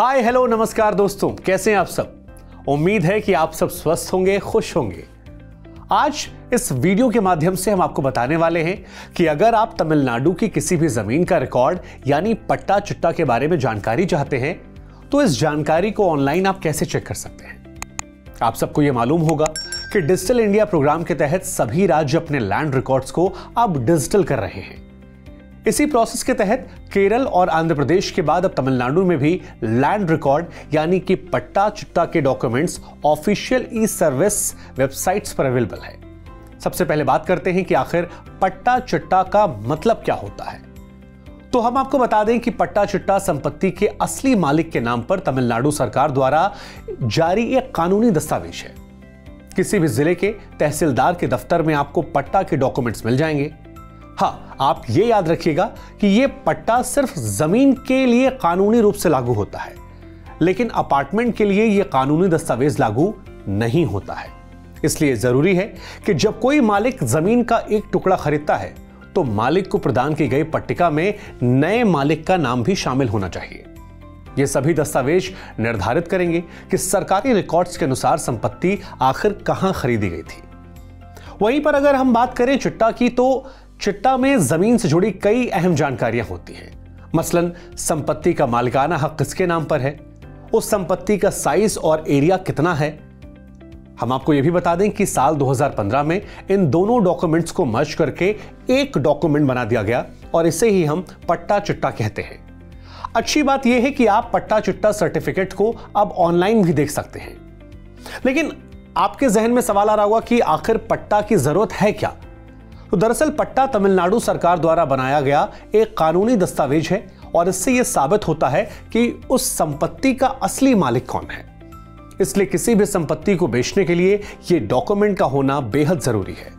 Hi hello नमस्कार दोस्तों। कैसे हैं आप सब? उम्मीद है कि आप सब स्वस्थ होंगे, खुश होंगे। आज इस वीडियो के माध्यम से हम आपको बताने वाले हैं कि अगर आप तमिलनाडु की किसी भी ज़मीन का रिकॉर्ड, यानी पट्टा चुट्टा के बारे में जानकारी चाहते हैं तो इस जानकारी को ऑनलाइन आप कैसे चेक कर सकते हैं? आप सबको यह मालूम होगा कि डिजिटल इंडिया प्रोग्राम के तहत सभी राज्य अपने लैंड रिकॉर्ड्स को अब डिजिटल कर रहे हैं। इसी प्रोसेस के तहत केरल और आंध्र प्रदेश के बाद अब तमिलनाडु में भी लैंड रिकॉर्ड यानी कि पट्टा चुट्टा के documents official e service websites पर अवेलेबल है। सबसे पहले बात करते हैं कि आखिर पट्टा चिट्टा का मतलब क्या होता है। तो हम आपको बता दें कि पट्टा चिट्टा संपत्ति के असली मालिक के नाम पर तमिलनाडु सरकार द्वारा जारी एक कानूनी दस्तावेज़ है। किसी भी ज़िले के तहसीलदार के दफ्तर में आपको पट्टा के डॉक्यूमेंट्स मिल जाएँगे। हाँ आप ये याद रखिएगा कि यह पट्टा सिर्फ़ ज़मीन के लिए कानूनी रूप से लागू होता है, लेकिन अपार्टमेंट के लिए यह कानूनी दस्तावेज़ लागू नहीं होता है। इसलिए ज़रूरी है कि जब कोई मालिक ज़मीन का एक टुकड़ा खरीदता है तो मालिक को प्रदान की गई पट्टिका में नए मालिक का नाम भी शामिल होना चाहिए। ये सभी दस्तावेज़ निर्धारित करेंगे कि सरकारी रिकॉर्ड्स के अनुसार संपत्ति आखिर कहाँ खरीदी गई थी। वहीं पर अगर हम बात करें चिट्टा की तो चिट्टा में ज़मीन से जुड़ी कई अहम जानकारियाँ होती हैं। मसलन, संपत्ति का मालिकाना हक किसके नाम पर है? उस संपत्ति का साइज़ और एरिया कितना है? हम आपको यह भी बता दें कि साल 2015 में इन दोनों डॉक्यूमेंट्स को मर्ज करके एक डॉक्यूमेंट बना दिया गया और इसे ही हम पट्टा चिट्टा कहते हैं। अच्छी बात यह है कि आप पट्टा चिट्टा सर्टिफिकेट को अब ऑनलाइन भी देख सकते हैं। लेकिन आपके जहन में सवाल आ रहा होगा कि आखिर पट्टा की ज़रूरत है क्या? तो दरअसल पट्टा तमिलनाडु सरकार द्वारा बनाया गया एक कानूनी दस्तावेज़ है और इससे यह साबित होता है कि उस संपत्ति का असली मालिक कौन है। इसलिए किसी भी संपत्ति को बेचने के लिए यह डॉक्यूमेंट का होना बेहद ज़रूरी है।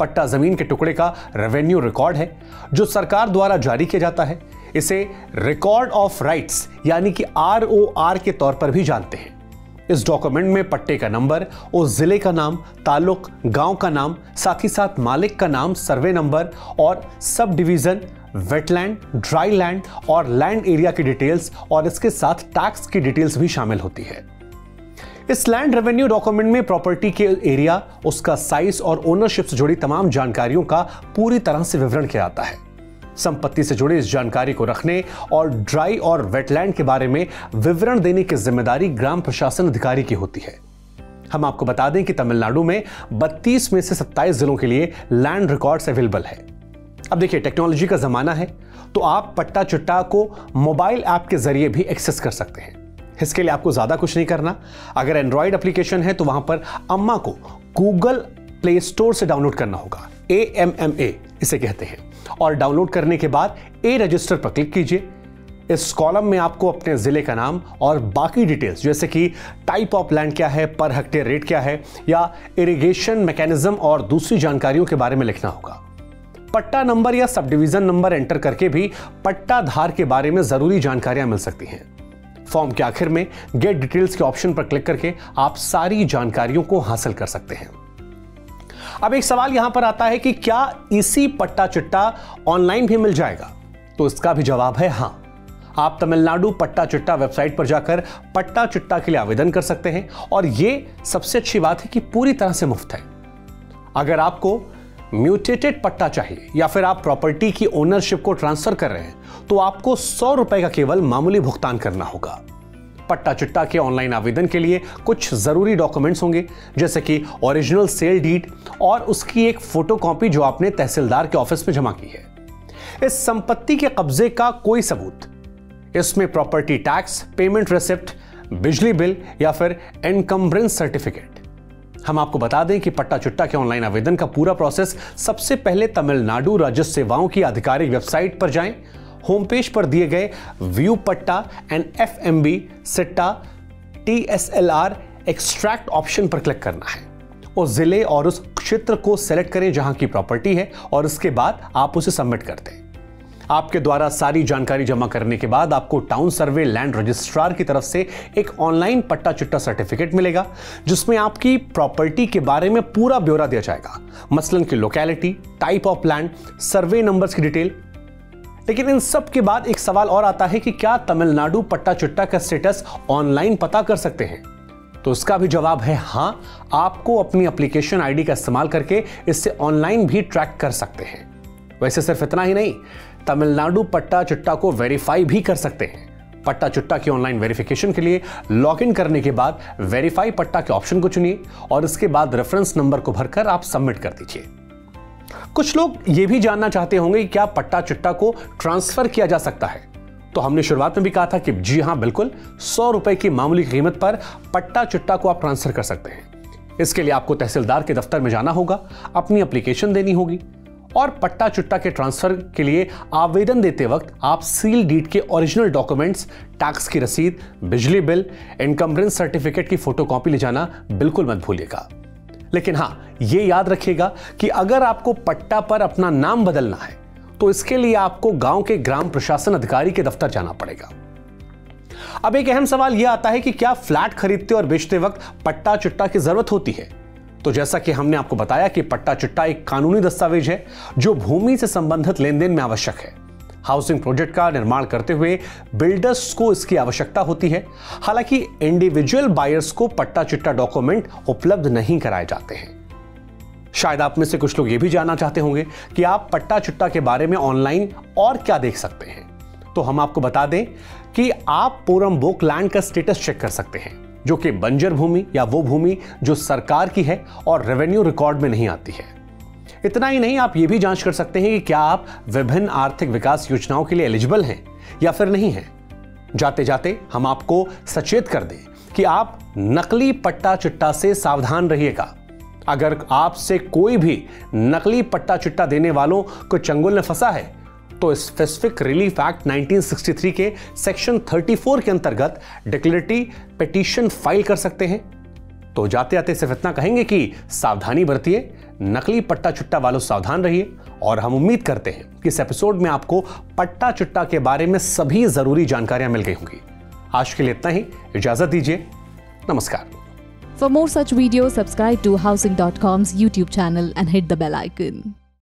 पट्टा ज़मीन के टुकड़े का रेवेन्यू रिकॉर्ड है, जो सरकार द्वारा जारी किया जाता है। इसे रिकॉर्ड ऑफ़ राइट्स, यानी कि आरओआर के तौर पर भी जानते हैं। इस डॉक्यूमेंट में पट्टे का नंबर, उस ज़िले का नाम तालुक गाँव का नाम, साथ ही साथ मालिक का नाम, सर्वे नंबर और sub division wetland dry land और लैंड एरिया की डिटेल्स और इसके साथ टैक्स की डिटेल्स भी शामिल होती है। इस लैंड रेवेन्यू डॉक्यूमेंट में प्रॉपर्टी के एरिया उसका साइज़ और ओनरशिप से जुड़ी तमाम जानकारियों का पूरी तरह से विवरण किया जाता है। संपत्ति से जुड़ी इस जानकारी को रखने और ड्राई और वेटलैंड के बारे में विवरण देने की ज़िम्मेदारी ग्राम प्रशासन अधिकारी की होती है। हम आपको बता दें कि तमिलनाडु में 32 में से 27 जिलों के लिए लैंड रिकॉर्ड्स अवेलेबल है। अब देखिए, टेक्नोलॉजी का जमाना है तो आप पट्टा चुट्टा को मोबाइल ऐप के ज़रिए भी एक्सेस कर सकते हैं। इसके लिए आपको ज़्यादा कुछ नहीं करना। अगर एंड्रॉइड एप्लीकेशन है तो वहाँ पर अम्मा को गूगल प्ले स्टोर से डाउनलोड करना होगा। ए एम एम ए इसे कहते हैं। और डाउनलोड करने के बाद ए रजिस्टर पर क्लिक कीजिए। इस कॉलम में आपको अपने ज़िले का नाम और बाकी डिटेल्स, जैसे कि टाइप ऑफ़ लैंड क्या है, पर हेक्टेयर रेट क्या है, या इरिगेशन मैकेनिज्म और दूसरी जानकारियों के बारे में लिखना होगा। पट्टा नंबर या सब डिवीज़न नंबर एंटर करके भी पट्टा धार के बारे में ज़रूरी जानकारियाँ मिल सकती हैं। फॉर्म के आखिर में गेट डिटेल्स के ऑप्शन पर क्लिक करके आप सारी जानकारियों को हासिल कर सकते हैं। अब एक सवाल यहाँ पर आता है कि क्या इसी पट्टा चिट्टा ऑनलाइन भी मिल जाएगा? तो इसका भी जवाब है हाँ। आप तमिलनाडु पट्टा चिट्टा वेबसाइट पर जाकर पट्टा चिट्टा के लिए आवेदन कर सकते हैं और यह सबसे अच्छी बात है कि पूरी तरह से मुफ़्त है। अगर आपको म्यूटेटेड पट्टा चाहिए या फिर आप प्रॉपर्टी की ओनरशिप को ट्रांसफ़र कर रहे हैं तो आपको सौ रुपए का केवल मामूली भुगतान करना होगा। पट्टा चिट्टा के ऑनलाइन आवेदन के लिए कुछ ज़रूरी डॉक्यूमेंट्स होंगे, जैसे कि ओरिजिनल सेल डीड और उसकी एक फोटोकॉपी जो आपने तहसीलदार के ऑफ़िस में जमा की है। इस संपत्ति के कब्जे का कोई सबूत, इसमें प्रॉपर्टी टैक्स पेमेंट रिसिप्ट बिजली बिल या फिर इनकम्ब्रेंस सर्टिफिकेट हम आपको बता दें कि पट्टा चुट्टा के ऑनलाइन आवेदन का पूरा प्रोसेस सबसे पहले तमिलनाडु राजस्व सेवाओं की आधिकारिक वेबसाइट पर जाएँ होम पेज पर दिए गए view patta and F M B chitta T S L R extract option पर क्लिक करना है। उस ज़िले और उस क्षेत्र को सेलेक्ट करें जहाँ की प्रॉपर्टी है और उसके बाद आप उसे सबमिट कर दें आपके द्वारा सारी जानकारी जमा करने के बाद आपको टाउन सर्वे लैंड रजिस्ट्रार की तरफ़ से एक ऑनलाइन पट्टा चिट्टा सर्टिफिकेट मिलेगा, जिसमें आपकी प्रॉपर्टी के बारे में पूरा ब्यौरा दिया जाएगा। मसलन की locality type of land survey numbers की डिटेल लेकिन इन सब के बाद एक सवाल और आता है कि क्या तमिलनाडु पट्टा चुट्टा का स्टेटस ऑनलाइन पता कर सकते हैं? तो उसका भी जवाब है हाँ, आपको अपनी एप्लीकेशन आईडी का इस्तेमाल करके इससे ऑनलाइन भी ट्रैक कर सकते हैं। वैसे सिर्फ़ इतना ही नहीं, तमिलनाडु पट्टा चुट्टा को वेरीफाई भी कर सकते हैं। पट्टा चुट्टा की ऑनलाइन वेरिफिकेशन के लिए लॉगिन करने के बाद वेरीफाई पट्टा के ऑप्शन को चुनिए और इसके बाद रेफरेंस नंबर को भरकर आप सबमिट कर दीजिए। कुछ लोग यह भी जानना चाहते होंगे कि क्या पट्टा चिट्टा को ट्रांसफ़र किया जा सकता है। तो हमने शुरुआत में भी कहा था कि जी हाँ, बिल्कुल, सौ रुपए की मामूली कीमत पर पट्टा चिट्टा को आप ट्रांसफ़र कर सकते हैं। इसके लिए आपको तहसीलदार के दफ्तर में जाना होगा, अपनी एप्लीकेशन देनी होगी और पट्टा चुट्टा के ट्रांसफ़र के लिए आवेदन देते वक्त आप सील डीड के ओरिजिनल डॉक्यूमेंट्स, टैक्स की रसीद, बिजली बिल इनकम्बरेंस सर्टिफिकेट की फोटोकॉपी ले जाना बिल्कुल मत भूलिएगा। लेकिन हाँ यह याद रखिएगा कि अगर आपको पट्टा पर अपना नाम बदलना है तो इसके लिए आपको गाँव के ग्राम प्रशासन अधिकारी के दफ्तर जाना पड़ेगा। अब एक अहम सवाल यह आता है कि क्या फ्लैट खरीदते और बेचते वक्त पट्टा चिट्टा की ज़रूरत होती है? तो जैसा कि हमने आपको बताया कि पट्टा चिट्टा एक कानूनी दस्तावेज़ है, जो भूमि से संबंधित लेन देन में आवश्यक है। हाउसिंग प्रोजेक्ट का निर्माण करते हुए बिल्डर्स को इसकी आवश्यकता होती है। हालाँकि इंडिविजुअल बायर्स को पट्टा चिट्टा डॉक्यूमेंट उपलब्ध नहीं कराए जाते हैं। शायद आप में से कुछ लोग यह भी जानना चाहते होंगे कि आप पट्टा चिट्टा के बारे में ऑनलाइन और क्या देख सकते हैं। तो हम आपको बता दें कि आप पूरम बोक लैंड का स्टेटस चेक कर सकते हैं, जो कि बंजर भूमि या वो भूमि जो सरकार की है और रेवेन्यू रिकॉर्ड में नहीं आती है। इतना ही नहीं, आप ये भी जाँच कर सकते हैं कि क्या आप विभिन्न आर्थिक विकास योजनाओं के लिए एलिजिबल हैं या फिर नहीं हैं। जाते जाते हम आपको सचेत कर दें कि आप नकली पट्टा चिट्टा से सावधान रहिएगा। अगर आपसे कोई भी नकली पट्टा चिट्टा देने वालों को चंगुल में फंसा है तो स्पेसिफिक रिलीफ एक्ट 1963 के सेक्शन 34 के अंतर्गत डिक्लेरेटिव पिटीशन फ़ाइल कर सकते हैं। तो जाते जाते सिर्फ़ इतना कहेंगे कि सावधानी बरतिए नकली पट्टा चुट्टा वालों सावधान रहिए और हम उम्मीद करते हैं कि इस एपिसोड में आपको पट्टा चुट्टा के बारे में सभी ज़रूरी जानकारियाँ मिल गई होंगी। आज के लिए इतना ही। इजाज़त दीजिए। नमस्कार। For more such video subscribe to housing dot com's YouTube channel and hit the bell icon.